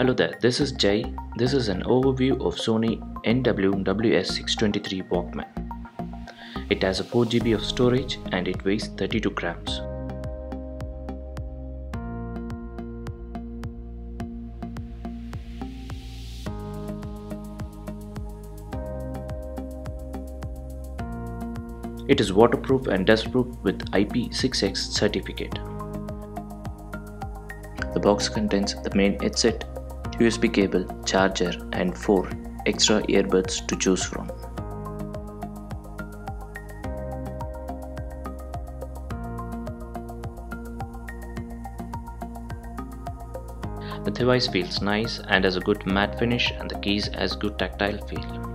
Hello there, this is Jay. This is an overview of Sony NW-WS623 Walkman. It has a 4GB of storage and it weighs 32 grams. It is waterproof and dustproof with IP6X certificate. The box contains the main headset, USB cable, charger and 4 extra earbuds to choose from. The device feels nice and has a good matte finish and the keys has good tactile feel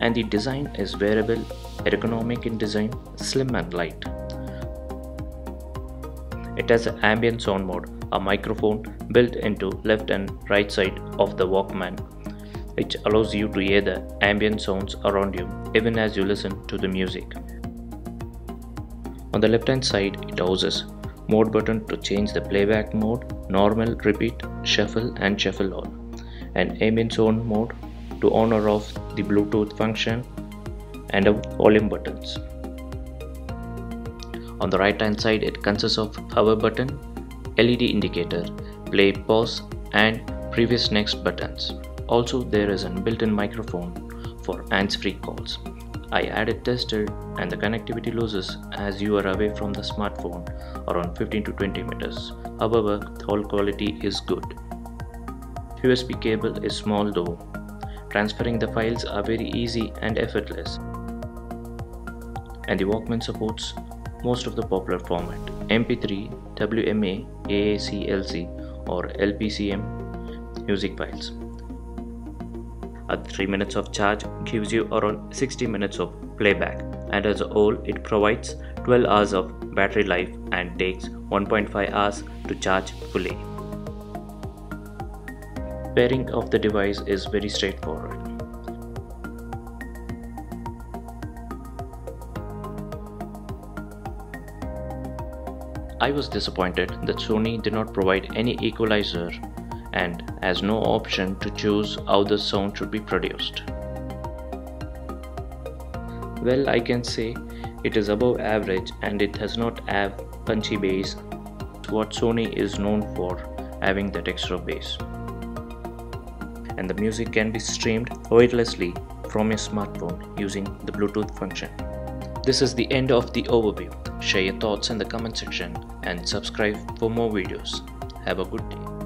and the design is wearable, ergonomic in design, slim and light. It has an ambient sound mode, a microphone built into left and right side of the Walkman which allows you to hear the ambient sounds around you even as you listen to the music. On the left hand side it houses mode button to change the playback mode, normal, repeat, shuffle and shuffle all and ambient sound mode to on or off the Bluetooth function and a volume buttons. On the right hand side it consists of power button, LED indicator, play pause and previous next buttons. Also there is a built-in microphone for hands-free calls. I added tester and the connectivity loses as you are away from the smartphone around 15 to 20 meters. However, the call quality is good. USB cable is small though Transferring the files are very easy and effortless. And the Walkman supports most of the popular format MP3, WMA, AAC-LC or LPCM music files. At 3 minutes of charge gives you around 60 minutes of playback and as a whole it provides 12 hours of battery life and takes 1.5 hours to charge fully. Pairing of the device is very straightforward. I was disappointed that Sony did not provide any equalizer and has no option to choose how the sound should be produced. Well, I can say it is above average and it does not have punchy bass, what Sony is known for having that extra bass and the music can be streamed wirelessly from your smartphone using the Bluetooth function. This is the end of the overview. Share your thoughts in the comment section and subscribe for more videos. Have a good day.